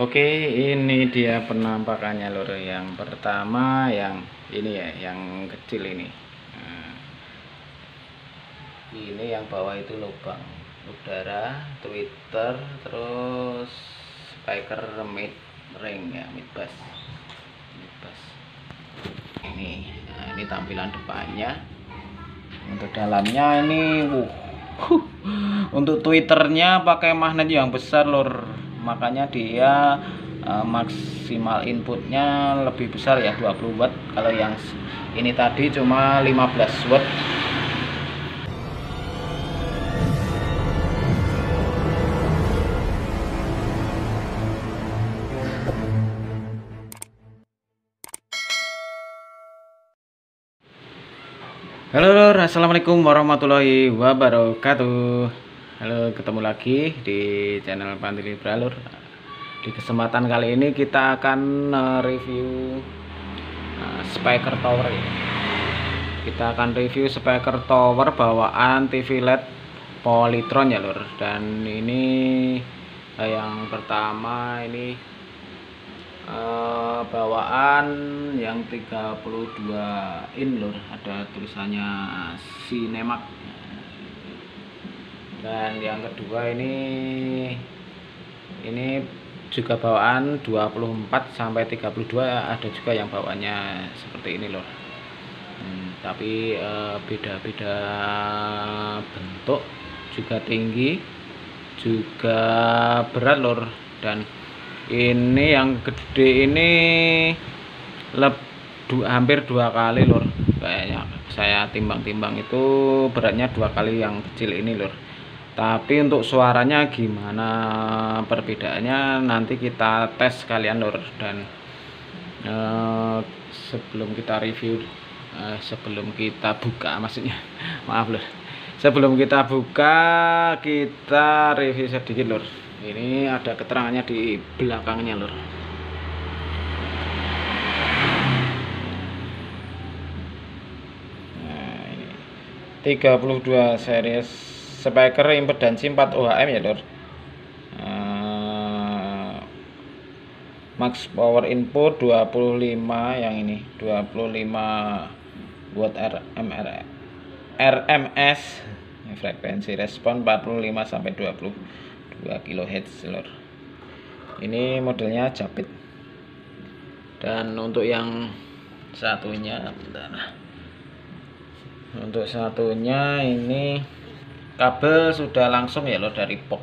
Oke, ini dia penampakannya lur. Yang pertama yang ini ya, yang kecil ini. Nah, ini yang bawah itu lubang udara, Twitter, terus speaker mid ring ya, mid bass. Mid bass. Ini, nah, ini tampilan depannya. Untuk dalamnya ini, wuh. Untuk Twitternya pakai magnet yang besar lur makanya dia uh, maksimal inputnya lebih besar ya 20 watt. Kalau yang ini tadi cuma 15 watt. Halo, halo assalamualaikum warahmatullahi wabarakatuh Halo, ketemu lagi di channel Pantili Bralur. Di kesempatan kali ini kita akan uh, review uh, speaker tower ya. Kita akan review speaker tower bawaan TV LED Polytron ya, Lur. Dan ini uh, yang pertama ini uh, bawaan yang 32 in, Lur. Ada tulisannya Cinemax dan yang kedua ini ini juga bawaan 24 sampai 32 ada juga yang bawaannya seperti ini loh. Hmm, tapi eh, beda-beda bentuk juga tinggi juga berat lor dan ini yang gede ini leb, du, hampir dua kali lor kayaknya saya timbang-timbang itu beratnya dua kali yang kecil ini lor tapi untuk suaranya gimana? Perbedaannya nanti kita tes kalian lur dan uh, sebelum kita review uh, sebelum kita buka maksudnya maaf lur. Sebelum kita buka kita review sedikit lur. Ini ada keterangannya di belakangnya lur. Nah ini. 32 series speaker impedansi 4 ohm ya lor uh, max power input 25 yang ini 25 watt RMR RMS frekuensi respon 45 sampai 22 kHz lor ini modelnya japit. Dan untuk yang satunya bentar. Untuk satunya ini kabel sudah langsung ya loh dari pok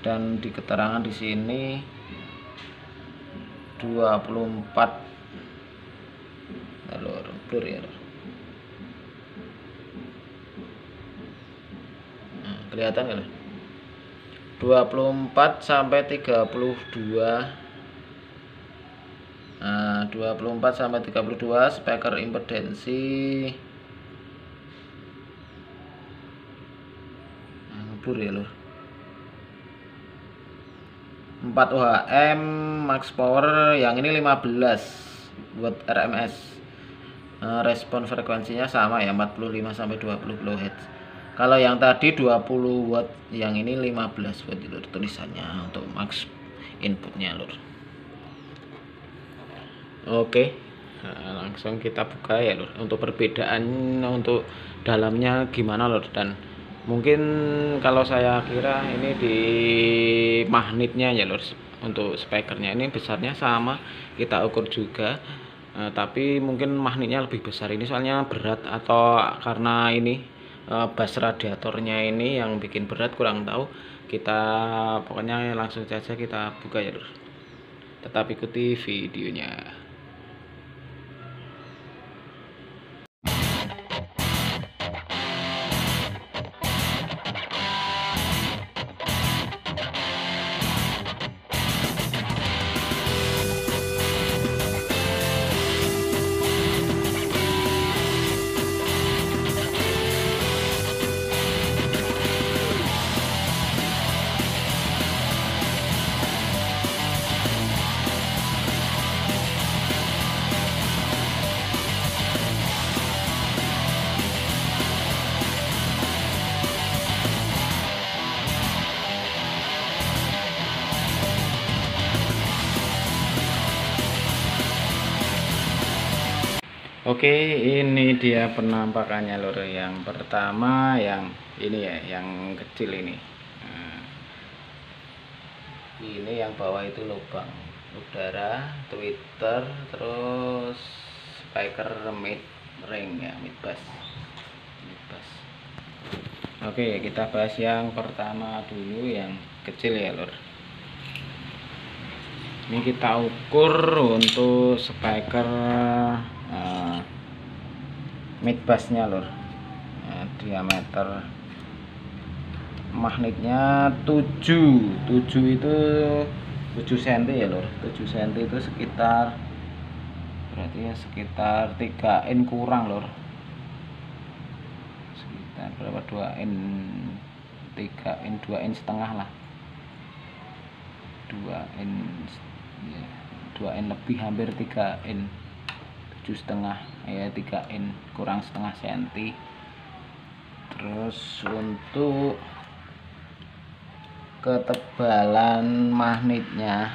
dan di keterangan di sini 24 lalu blur ya. Nah, kelihatan ya 24 sampai 32 Nah, 24 sampai 32 speaker impedensi subur ya lur. 4 OHM max power yang ini 15 buat RMS nah, respon frekuensinya sama ya 45 sampai 20 kHz kalau yang tadi 20 watt yang ini 15 watt lur tulisannya untuk max inputnya lur. Oke nah, langsung kita buka ya lur. Untuk perbedaan untuk dalamnya gimana lur? Dan mungkin kalau saya kira ini di magnetnya ya lor untuk speakernya ini besarnya sama kita ukur juga. Uh, tapi mungkin magnetnya lebih besar ini soalnya berat atau karena ini uh, bas radiatornya ini yang bikin berat kurang tahu. Kita pokoknya langsung saja kita buka ya lor tetap ikuti videonya Oke, ini dia penampakannya lur. Yang pertama yang ini ya, yang kecil ini. Nah, ini yang bawah itu lubang udara, Twitter, terus speaker mid ring ya, mid bass. Mid bass. Oke, kita bahas yang pertama dulu yang kecil ya lur. Ini kita ukur untuk speaker uh, mid bassnya lur. Uh, diameter magnetnya 7 7 itu 7 cm ya lur. 7 cm itu sekitar berarti ya sekitar 3 in kurang lur. Sekitar berapa? 2 in 3 in 2 in setengah lah. 2 in ya, 2 in lebih hampir 3 in setengah ya 3 in kurang setengah senti. Terus untuk ketebalan magnetnya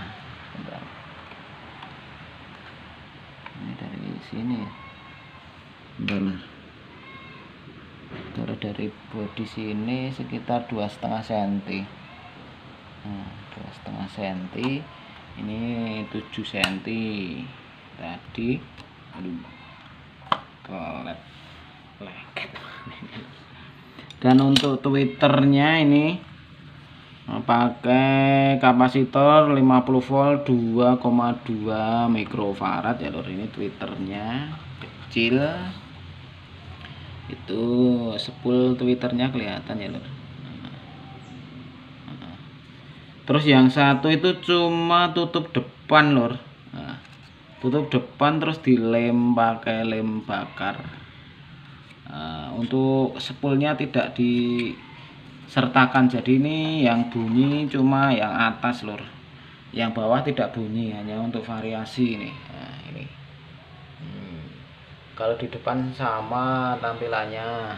ini dari sini. Benar dari dari bodi sini sekitar dua setengah senti. Nah, dua setengah senti. Ini 7 senti. Tadi aduh. Kelet. Leket. Dan untuk twitternya ini pakai kapasitor 50 volt 2,2 mikrofarad. Ya lor ini twitternya kecil. Itu sepul twitternya kelihatan ya lor terus yang satu itu cuma tutup depan lor tutup depan terus dilem pakai lem bakar. Uh, untuk sepulnya tidak disertakan. Jadi ini yang bunyi cuma yang atas lur. Yang bawah tidak bunyi hanya untuk variasi ini. Nah, ini. Hmm. kalau di depan sama tampilannya.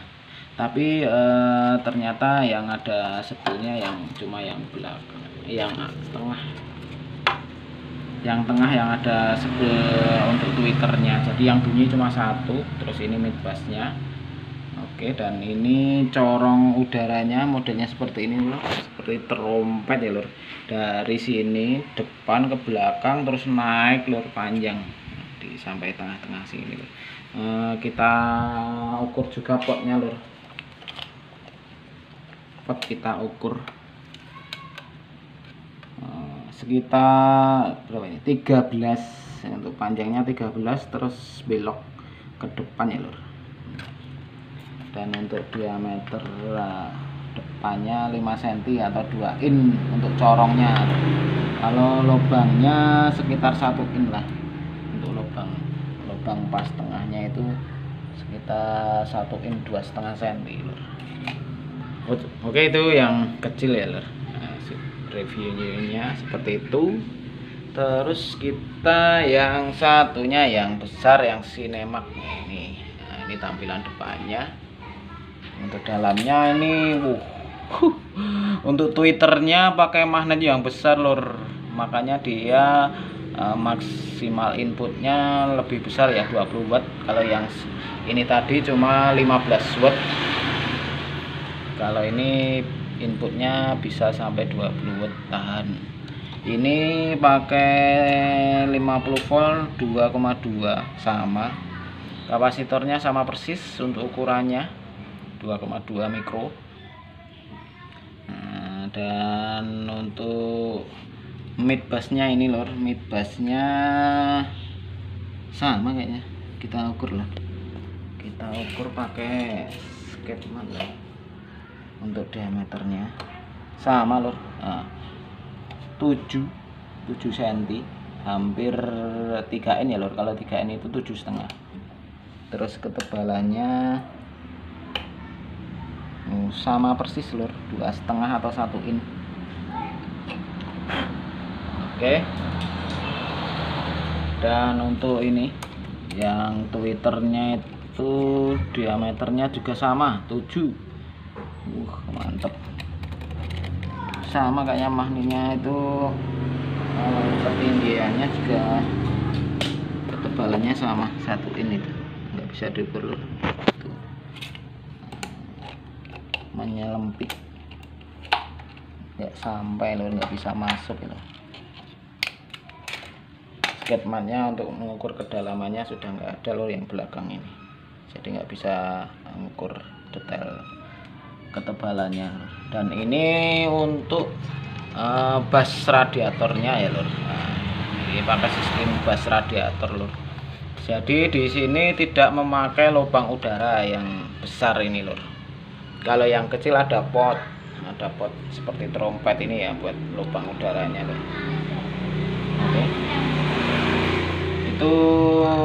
Tapi uh, ternyata yang ada sepulnya yang cuma yang belakang yang tengah yang tengah yang ada sebel untuk twitternya. Jadi yang bunyi cuma satu terus ini mid bassnya. Oke dan ini corong udaranya modelnya seperti ini loh seperti terompet ya lor dari sini depan ke belakang terus naik lor panjang. Di sampai tengah-tengah sini lor e, kita ukur juga potnya lor pot kita ukur sekitar berapa ini? 13 untuk panjangnya 13 terus belok ke depan ya lur. Dan untuk diameter uh, depannya 5 cm atau 2 in untuk corongnya. Kalau lubangnya sekitar 1 in lah. Untuk lubang lubang pas tengahnya itu sekitar 1 in 2,5 cm lur. Oke itu yang kecil ya lur reviewnya seperti itu. Terus kita yang satunya yang besar yang sinemak ini. Nah, ini tampilan depannya. Untuk dalamnya ini uh, uh, untuk twitternya pakai magnet yang besar lor makanya dia uh, maksimal inputnya lebih besar ya 20 watt. Kalau yang ini tadi cuma 15 watt. Kalau ini inputnya bisa sampai 20 watt tahan ini pakai 50 volt 2,2 sama. Kapasitornya sama persis untuk ukurannya 2,2 mikro. Nah, dan untuk mid bassnya ini lor. Mid bassnya sama kayaknya. Kita ukur lah. Kita ukur pakai sketman lah untuk diameternya. Sama lor nah, 7 7 cm hampir 3 in ya lor kalau 3 in itu 7 setengah. Terus ketebalannya oh, sama persis lor dua setengah atau satu in oke. Dan untuk ini yang twitternya itu diameternya juga sama. 7 uh mantep. Sama kayak magnetnya itu. Uh, ketinggiannya juga ketebalannya sama satu ini. Tuh bisa diukur. Menyelempit nggak sampai lur nggak bisa masuk gitu skatmatnya untuk mengukur kedalamannya sudah nggak ada lur yang belakang ini. Jadi nggak bisa mengukur detail ketebalannya. Dan ini untuk uh, bas radiatornya ya lur. Nah, ini pakai sistem bas radiator lur. Jadi di sini tidak memakai lubang udara yang besar ini lur. Kalau yang kecil ada pot ada pot seperti trompet ini ya buat lubang udaranya oke. Itu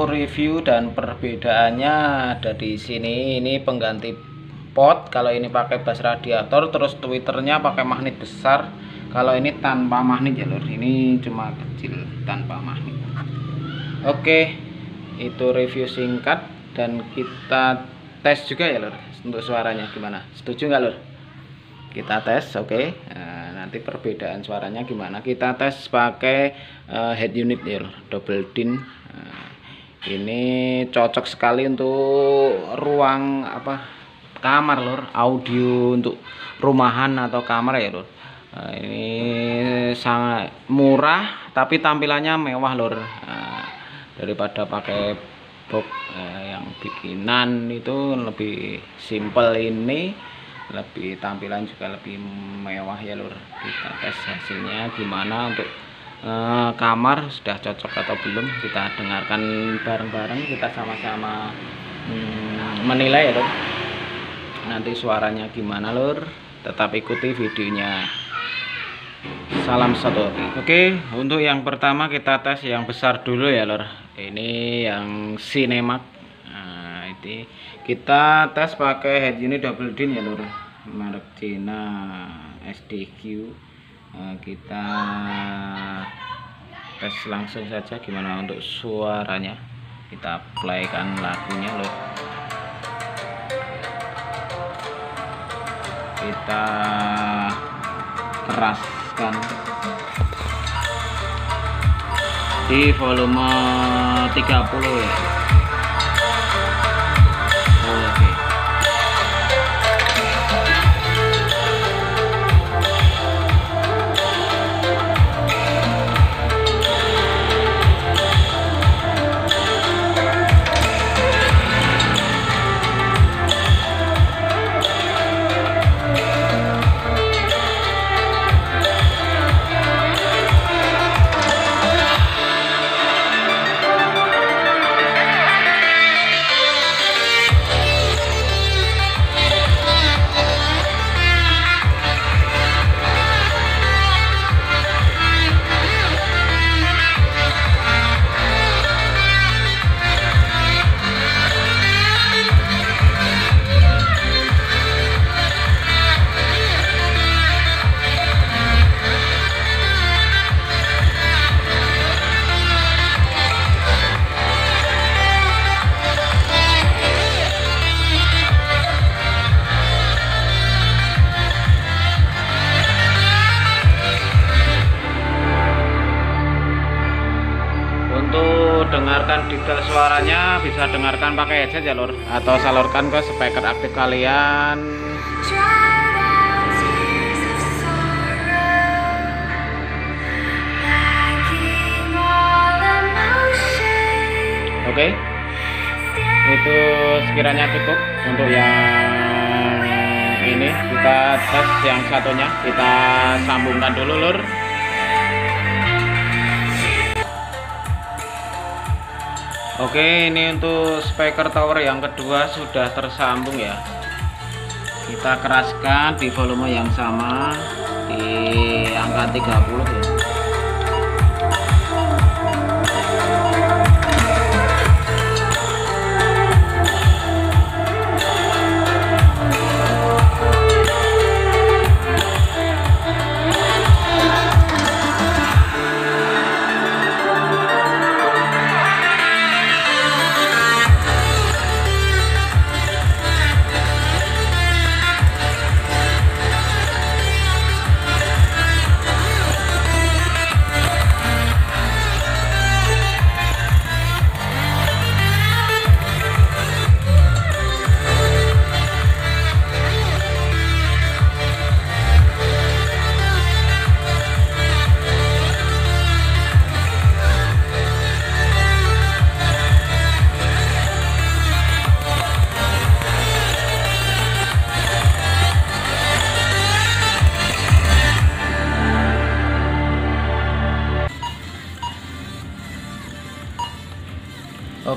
review dan perbedaannya ada di sini. Ini pengganti pot kalau ini pakai bas radiator terus twitternya pakai magnet besar. Kalau ini tanpa magnet ya lur ini cuma kecil tanpa magnet. Oke itu review singkat dan kita tes juga ya lor untuk suaranya gimana. Setuju nggak lor kita tes oke. Okay. nah, nanti perbedaan suaranya gimana. Kita tes pakai uh, head unit ya lor double din. Nah, ini cocok sekali untuk ruang apa kamar lor audio untuk rumahan atau kamar ya lor nah, ini sangat murah tapi tampilannya mewah lor nah, daripada pakai box eh, yang bikinan itu lebih simple ini lebih tampilan juga lebih mewah ya lur. Kita tes hasilnya gimana untuk eh, kamar sudah cocok atau belum? Kita dengarkan bareng-bareng kita sama-sama hmm, menilai ya lur nanti suaranya gimana lur? Tetap ikuti videonya. Salam satu. Oke untuk yang pertama kita tes yang besar dulu ya lor ini yang sinemak nah, ini kita tes pakai head unit double din ya lur. Merek Cina SDQ nah, kita tes langsung saja gimana untuk suaranya. Kita playkan lagunya lur kita keraskan di volume 30 ya bisa dengarkan pakai headset ya lor atau salurkan ke speaker aktif kalian. Oke. Okay. itu sekiranya cukup untuk yang ini. Kita tes yang satunya. Kita sambungkan dulu lur Oke ini untuk speaker tower yang kedua sudah tersambung ya. Kita keraskan di volume yang sama di angka 30 ya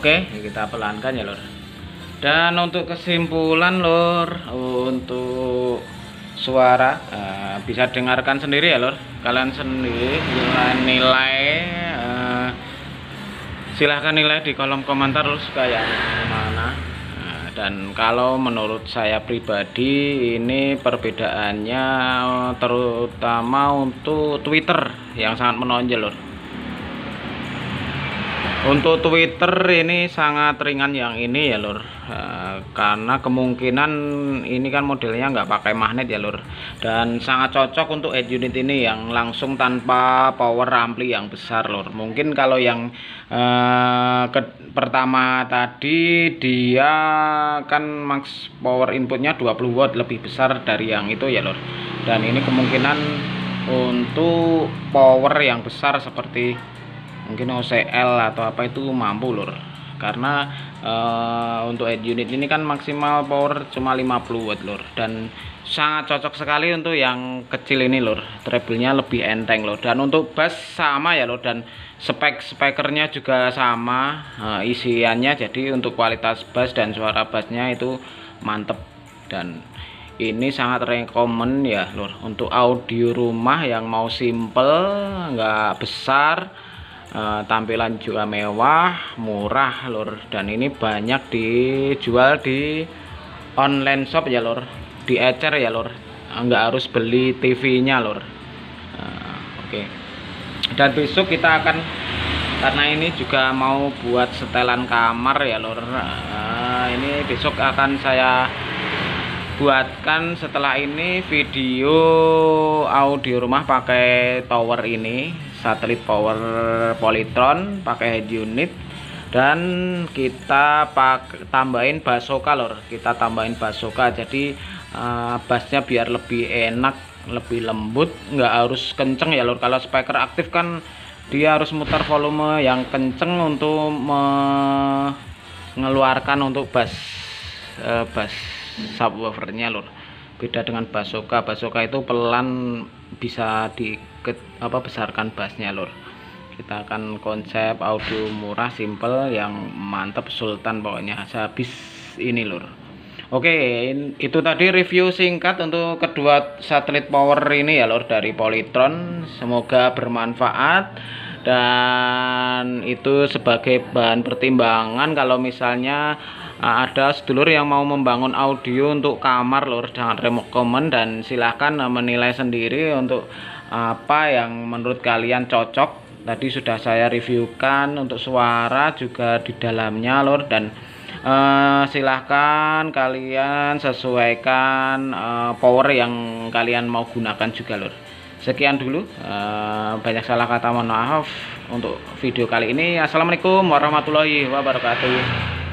Oke, kita pelankan ya lor. Dan untuk kesimpulan lor, untuk suara uh, bisa dengarkan sendiri ya lor. Kalian sendiri nilai uh, silahkan nilai di kolom komentar lor suka yang mana. Nah, dan kalau menurut saya pribadi ini perbedaannya terutama untuk Twitter yang sangat menonjol lor untuk Twitter ini sangat ringan yang ini ya lur. E, karena kemungkinan ini kan modelnya nggak pakai magnet ya lur. Dan sangat cocok untuk head unit ini yang langsung tanpa power ampli yang besar lur. Mungkin kalau yang e, ke, pertama tadi dia kan max power inputnya 20 watt lebih besar dari yang itu ya lur. Dan ini kemungkinan untuk power yang besar seperti mungkin OCL atau apa itu mampu lur. Karena uh, untuk head unit ini kan maksimal power cuma 50 watt lur. Dan sangat cocok sekali untuk yang kecil ini lur. Treble-nya lebih enteng lur. Dan untuk bass sama ya lur. Dan spek spekernya juga sama uh, isiannya. Jadi untuk kualitas bass dan suara bassnya itu mantep. Dan ini sangat rekomend ya lur. Untuk audio rumah yang mau simple nggak besar uh, tampilan juga mewah murah lur. Dan ini banyak dijual di online shop ya lur. Di ecer ya lur. Nggak harus beli TV nya lur. Uh, oke. Okay. dan besok kita akan karena ini juga mau buat setelan kamar ya lur. Uh, ini besok akan saya buatkan setelah ini video audio rumah pakai tower ini satelit power polytron pakai head unit. Dan kita pak tambahin basoka lor. Kita tambahin basoka jadi uh, bassnya biar lebih enak lebih lembut nggak harus kenceng ya lor. Kalau speaker aktif kan dia harus muter volume yang kenceng untuk mengeluarkan untuk bass uh, bass subwoofernya lur beda dengan basoka. Basoka itu pelan bisa di apa besarkan bassnya lur. Kita akan konsep audio murah simple yang mantap sultan pokoknya. Habis ini lur. Oke itu tadi review singkat untuk kedua satelit power ini ya lur dari Polytron. Semoga bermanfaat. Dan itu sebagai bahan pertimbangan kalau misalnya Nah, ada sedulur yang mau membangun audio untuk kamar lor dengan remote dan silahkan uh, menilai sendiri untuk apa yang menurut kalian cocok. Tadi sudah saya reviewkan untuk suara juga di dalamnya lor dan uh, silahkan kalian sesuaikan uh, power yang kalian mau gunakan juga lor sekian dulu. Uh, banyak salah kata mohon maaf untuk video kali ini. Assalamualaikum warahmatullahi wabarakatuh